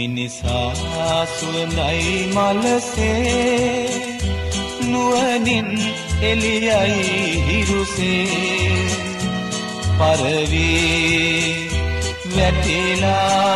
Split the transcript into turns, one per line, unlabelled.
මිනිසා සුවඳයි මලසේ නුවනින් එලියයි හිරුසේ. පරවී වැටිලා